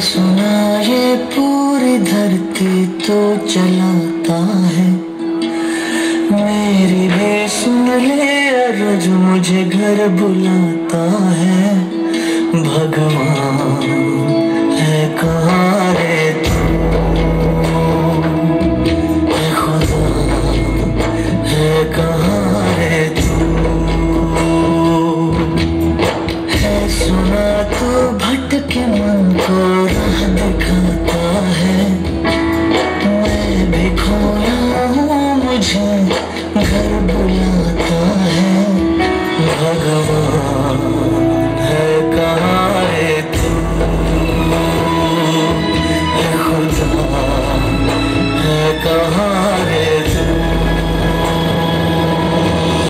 सुना ये पूरी धरती तो चलाता है। मेरी भी सुन ले रोज मुझे घर बुलाता है। भगवान तो भटके मन को दिखाता है। मैं भी खोया हूँ मुझे घर बुलाता है। भगवान